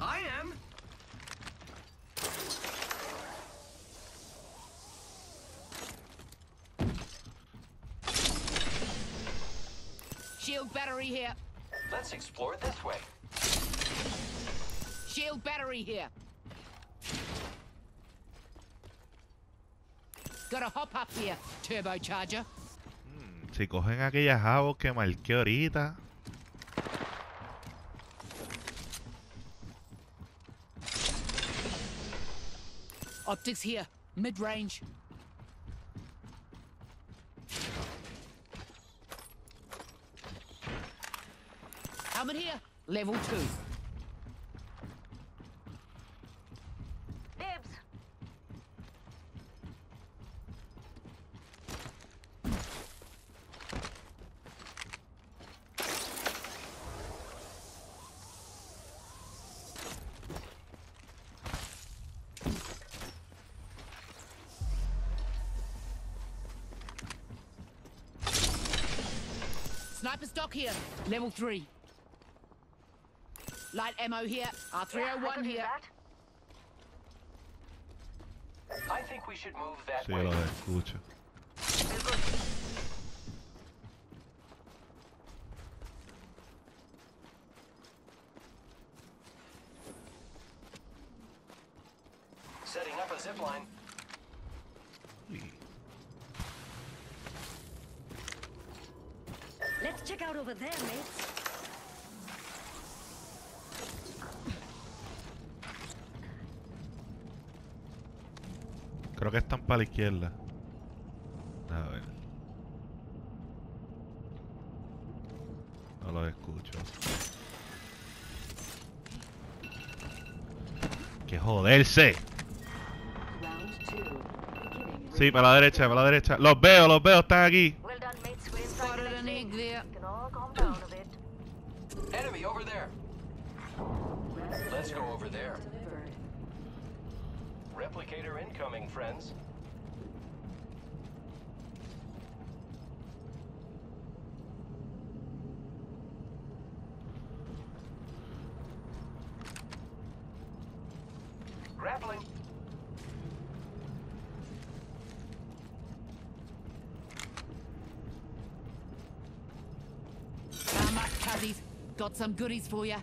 I am. Shield battery here. Let's explore it this way. Shield battery here. Gotta hop up here, turbocharger. Hmm, si cogen aquellas jabos que marqué ahorita. Optics here, mid range. Helmet here, level two. Sniper stock here, level three. Light ammo here, Yeah, I R301 could use here. that. I think we should move that Sí, way. yo los good. Setting up a zip Creo que están para la izquierda. A ver. No los escucho. ¡Que joderse! Sí, para la derecha, para la derecha. Los veo, los veo, están aquí. Let's go over there. Replicator incoming, friends. Grappling. Come up, cuzzies. Got some goodies for ya.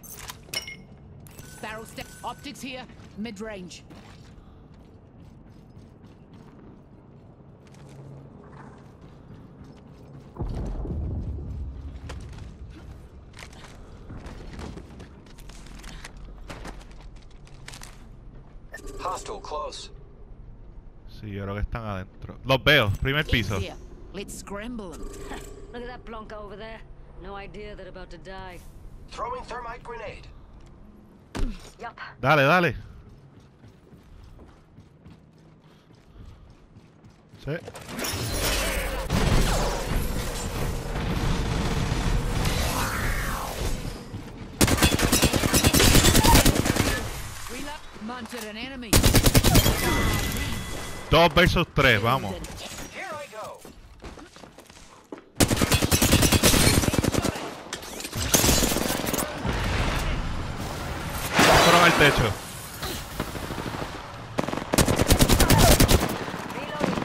Barrel step. Optics here, mid range. Hostile close. Sí, yo creo que están adentro. Los veo, primer piso. Let's scramble them. Look at that plonker over there. No idea they're about to die. Throwing thermite grenade. Dale, dale. Sí. Dos versus tres, vamos. al techo.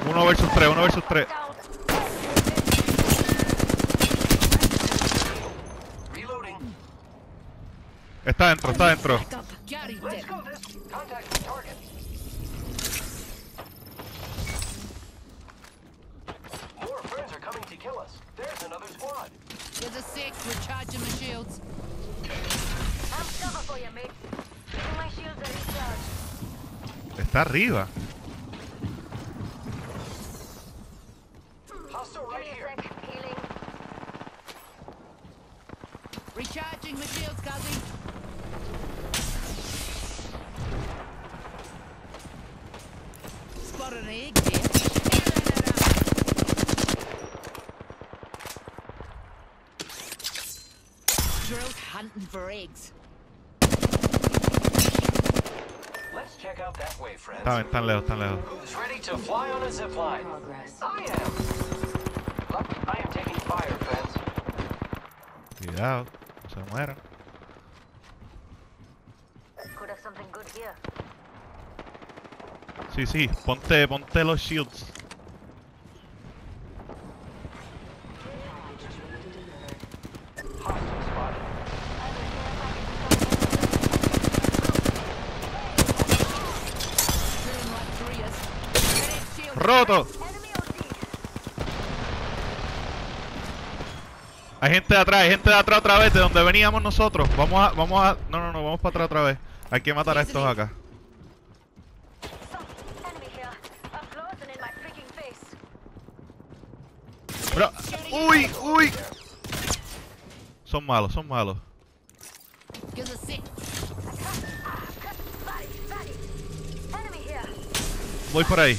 Uno versus tres, uno versus tres. Está dentro, está dentro. There's a six, recharging my shields. Egg there. Drills hunting for eggs. Están, están lejos, están lejos. Cuidado, se mueran. Sí, sí, ponte, ponte los shields. Hay gente de atrás, hay gente de atrás otra vez, de donde veníamos nosotros. Vamos a, vamos a, no, no, no, vamos para atrás otra vez. Hay que matar a estos acá. Bro, uy, uy. Son malos, son malos. Voy por ahí.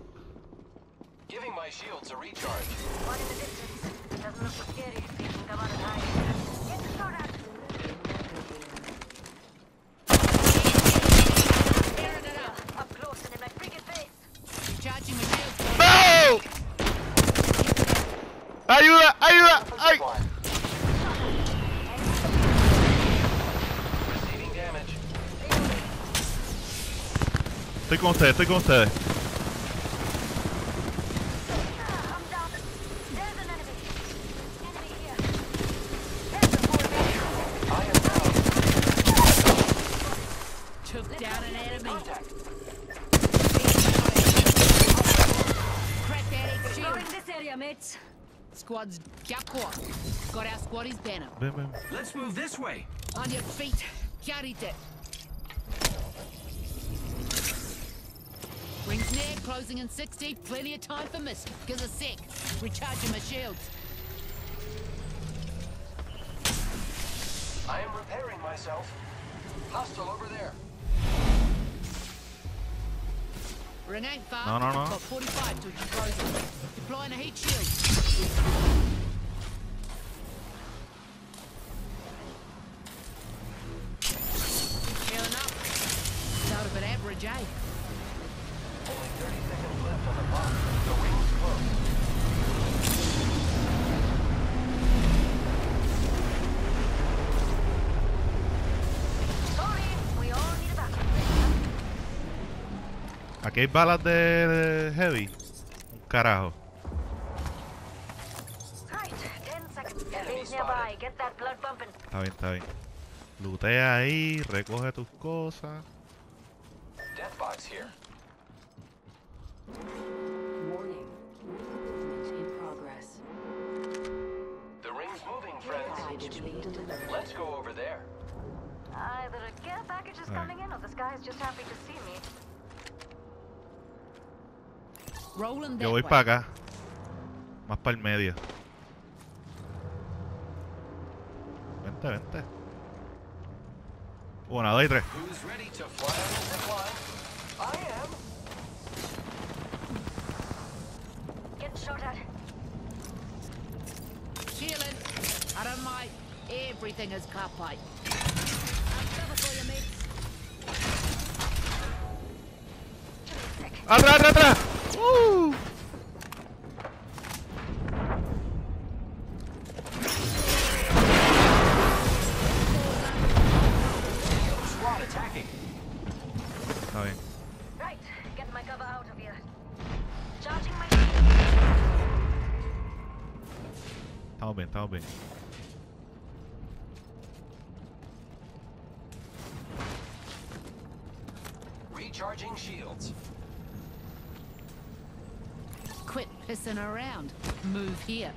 Giving my shields a recharge. One in the distance. Doesn't look so scary. You can come out and hide. Get the shot at. Tearing it up. Up close and in Squad's Gapcore. Got our squaddy's banner. Ven, ven. Let's move this way. On your feet. Carried it. Rings near, closing in 60. Plenty of time for mist. Give us a sec. Recharging my shields. I am repairing myself. Hostile over there. Start of an average, eh? Only 30 seconds left on the clock. The ring's close. Aquí hay balas de, heavy. Un carajo. Está bien, está bien. Lootea ahí, recoge tus cosas. Either a care package is coming in or the sky is just happy to see me. Yo voy para acá. Más para el medio. Vente, vente. Una, dos y tres. Everything is copite. Atrás, atrás, atrás. ¡Uh! Squad attacking. Bien. Right, get my cover out of here. Charging my Estamos bien, estamos bien. messing around. Move here.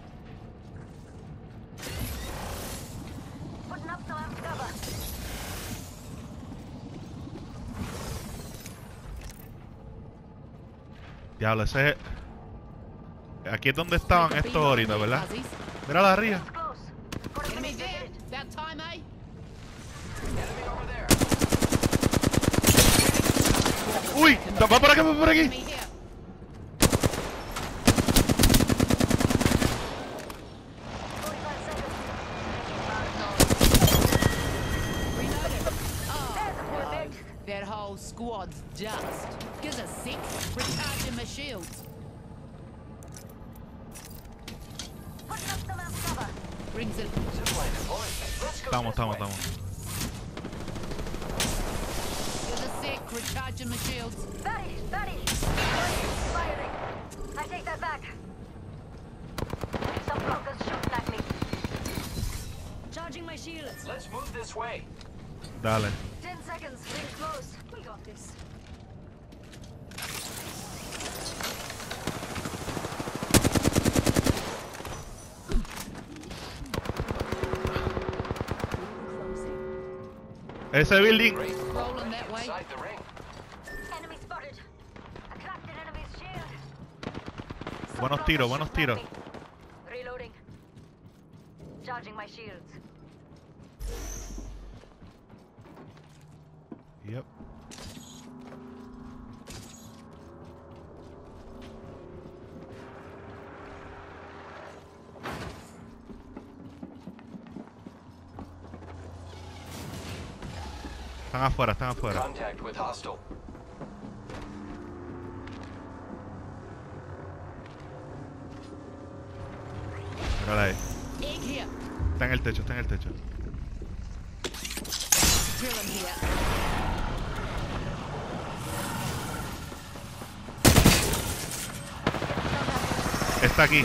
Diablo, ese es... Aquí es donde estaban estos ahorita, ¿verdad? Mira la arriba. Uy, va por va por aquí. Whole squad's dust. Gives us six. Recharging my shields. Putting up some out cover. Brings it. Zipline deployed. Let's go Estamos, this estamos, way. estamos. Gives us six. Recharging my shields. Batty, Batty. Firing. I take that back. Some blockers shooting at me. Charging my shields. Let's move this way. Dale. Ten seconds. Ring close. got this. Ese building. Buenos tiros, buenos tiros. Reloading. Charging my shields. Yep. Están afuera, están afuera. Mírala ahí. Está en el techo, está en el techo. Está aquí.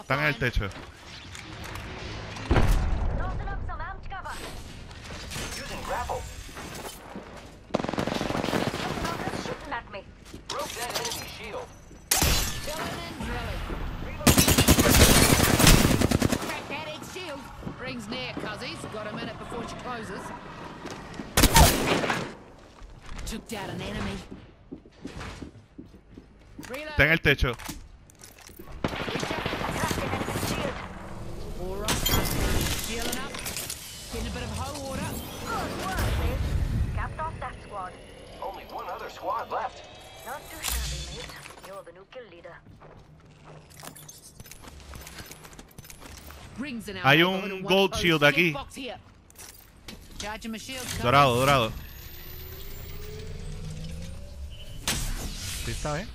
Está en el techo. Shield. Drilling and drilling. Crack that egg shield. Rings near, cuzzies. Got a minute before she closes. Took down an enemy. Reload. Está en el techo. Hay un Gold Shield aquí. Dorado, dorado. Está, ¿eh?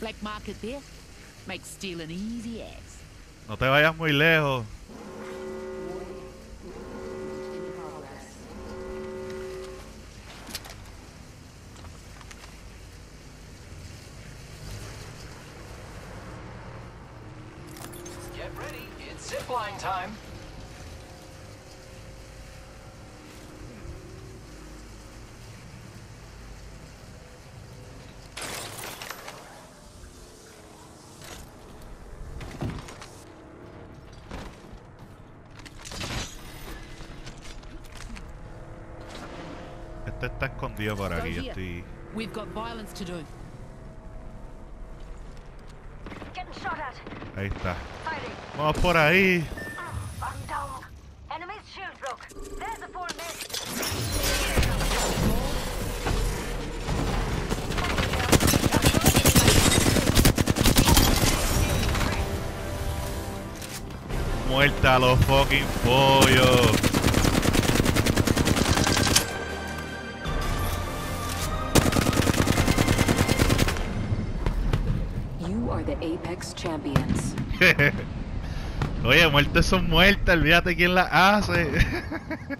Black market there. Makes stealing easy as. No te vayas muy lejos. Get ready. It's zipline time. podia agora adiante. We've. Aí tá. Vamos por aí. Muerta los fucking pollos. Oye, muertes son muertas, olvídate quién las hace.